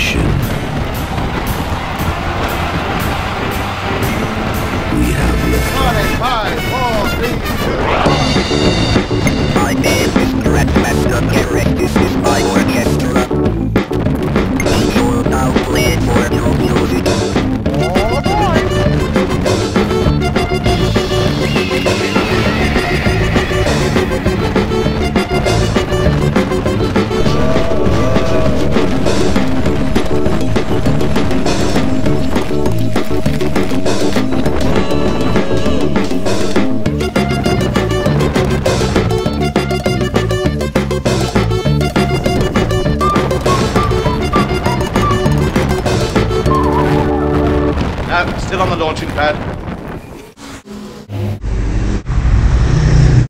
mission. Still on the launching pad.